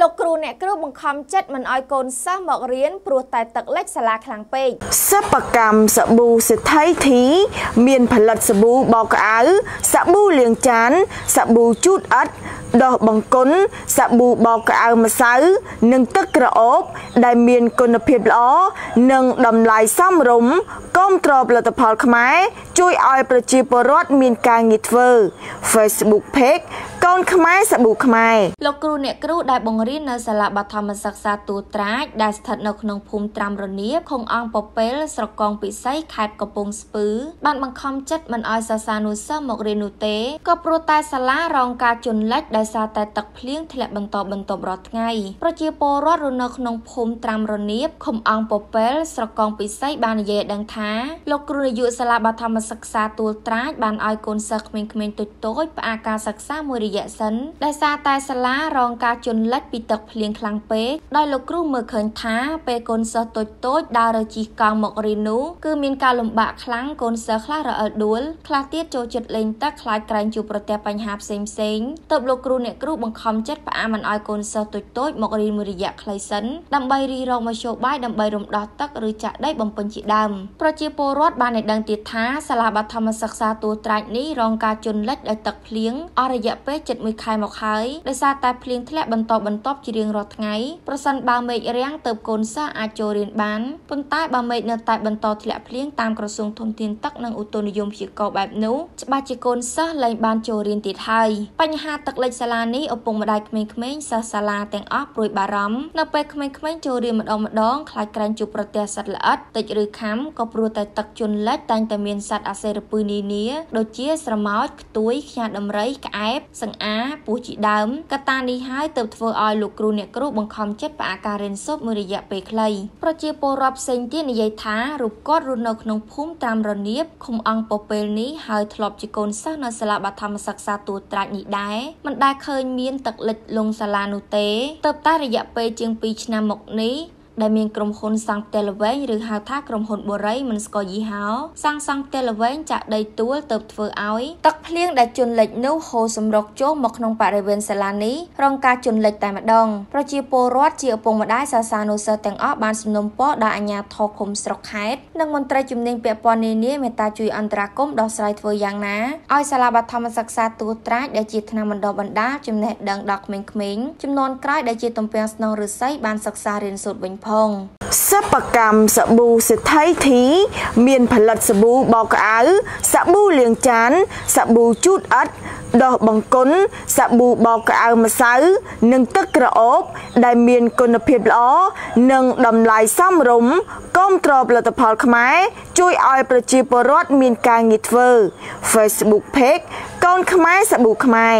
លោកគ្រូអ្នកគ្រូបង្ខំចិត្តមិនឲ្យកូនសិស្សមករៀនព្រោះតែទឹកលិចសាលាខ្លាំងពេកសិប្បកម្មសាប៊ូសិទ្ធិធី មានផលិតសាប៊ូបោកក្អៅសាប៊ូលាងចានសាប៊ូជូតអិតដោះបង្គន់សាប៊ូបោកក្អៅម្សៅ និងទឹកក្រអូប ដែលមានគុណភាពល្អនិងតម្លៃសមរម្យគាំទ្រផលិតផលខ្មែរជួយឲ្យប្រជាពលរដ្ឋមានការងារធ្វើ Facebook Page កូនខ្មែរសាប៊ូខ្មែរលោកគ្រូអ្នកគ្រូដែលបង្រៀននៅសាលាបឋមសិក្សាទូត្រាចដែលស្ថិតនៅក្នុងភូមិត្រាំរនៀបខុងអង្គពពេលស្រកងពិសីខេត្តកំពង់ស្ពឺបានបង្ខំចិត្តមិនឲ្យសិស្សានុសិស្សមករៀននោះទេក៏ព្រោះតែសាលារងការជន់លិចដោយសារតែទឹកភ្លៀងធ្លាក់បន្តបន្ទាប់រាល់ថ្ងៃប្រជាពលរដ្ឋរស់នៅក្នុងភូមិត្រាំរនៀបខុំអង្គពពេលស្រកងពិសីបាននិយាយដឹងថាលោកគ្រូនាយកសាលាបឋមសិក្សាទូត្រាចបានឲ្យកូនសិស្សក្មេងៗតូចៗផ្អាកការសិក្សាមួយរយៈសិនដោយសារតែសាលារងការជន់លិចពីទឹកភ្លៀងខ្លាំងពេកដោយលោកគ្រូមើលឃើញថាពេលកូនសិស្សតូចតូចដើររើជិះកង់មករៀននោះគឺមានការលំបាកខ្លាំងកូនសិស្សខ្លះរអិលដួលខ្លះទៀតចូលចិត្តលេងទឹកខ្លាចក្រែងជួបប្រទះបញ្ហាផ្សេងផ្សេងទើបលោកគ្រូអ្នកគ្រូបង្ខំចិត្តផ្អាកមិនឲ្យកូនសិស្សតូចតូចមករៀនមួយរយៈខ្លីសិនដើម្បីរីរកមធ្យោបាយដើម្បីរំដោះទឹកឬចាក់ដីបំពេញជាដើមប្រជាពលរដ្ឋបានឲ្យដឹងទៀតថាសាលាបឋមសិក្សាទួលត្រាច់នេះរងការជន់លិចដោយទឹកភ្លៀងអស់រយៈពេល7ខែមកហើយដោយសារតែភ្លៀងធ្លាក់បន្តបន្ទាប់ជារៀងរាល់ថ្ងៃប្រសិនបើមេឃរាំងទៅកូនសិស្សអាចចូលរៀនបានប៉ុន្តែបើមេឃនៅតែបន្តធ្លាក់ភ្លៀងតាមក្រសួងធនធានទឹកនិងឧតុនិយមព្យាករបែបនោះច្បាស់ជាកូនសិស្សលែងបានចូលរៀនទៀតហើយបញ្ហាទឹកលិចសាលានេះឪពុកម្ដាយក្មេងៗសិស្សសាលាទាំងអស់ព្រួយបារម្ភនៅពេលក្មេងៗចូលរៀនម្ដងម្ដងខ្លាចក្រែងជួបប្រទះសត្វល្អិតតិចឬខំក៏ព្រោះតែទឹកជន់លិចតែងតែមានសត្វអាសេរពើនានាដូចជាស្រមោចខ្ទួយខ្យាដំរីក្អែបសង្អាពស់ជាដើមកត្តានេះហើយទើបធ្វើឲ្យលោកគ្រូអ្នកគ្រូបង្ខំចិត្តផ្អាកការរៀនសូត្រមួយរយៈពេលខ្លីប្រជាពលរដ្ឋផ្សេងទៀតនិយាយថារូបគាត់រស់នៅក្នុងភូមិតាមរនៀបឃុំអង្គពពេលនេះហើយធ្លាប់ជាកូនសិស្សនៅសាលាបឋមសិក្សាទួលត្រាច់នេះដែរមិនដែលឃើញមានទឹកលិចលងសាលានោះទេទើបតែរយៈពេលជាង2ឆ្នាំមកនេះ ដែលមានក្រុមហ៊ុនសាំងផ្ទះល្វែងឬហៅថាក្រុមហ៊ុនបូរីមិនស្គាល់យីហោសាំងសាំងផ្ទះល្វែងចាក់ដីទួលទៅធ្វើឲ្យទឹកភ្លៀងដែលជន់លិចនោះហូរសម្រុកចូលមកក្នុងបរិវេណសាលានេះរងការជន់លិចតែម្ដងប្រជាពលរដ្ឋជាឪពុកម្ដាយសាសានុសិស្សទាំងអស់បានសំណូមពរដល់អាជ្ញាធរឃុំស្រុកខេត្តនិងមន្ត្រីជំនាញពាក់ព័ន្ធនានាមេត្តាជួយអន្តរាគមន៍ដោះស្រាយធ្វើយ៉ាងណាឲ្យសាលាបឋមសិក្សាទូត្រាចដែលជាថ្នាក់បណ្ដុះបណ្ដាលចំណេះដឹងដល់ក្មេងៗចំនួនក្រោយដែលជាទំពាំងស្នងឫស្សីបានសិក្សារៀនសូត្រវិញផងសិប្បកម្មសាប៊ូសិទ្ធិធី មានផលិតសាប៊ូបោកក្អៅសាប៊ូលាងចានសាប៊ូជូតអិតដោះបង្គន់សាប៊ូបោកក្អៅម្សៅ និងទឹកក្រអូប ដែលមានគុណភាពល្អនិងតម្លៃសមរម្យគាំទ្រផលិតផលខ្មែរជួយឲ្យប្រជាពលរដ្ឋមានការងារធ្វើ Facebook Page កូនខ្មែរសាប៊ូខ្មែរ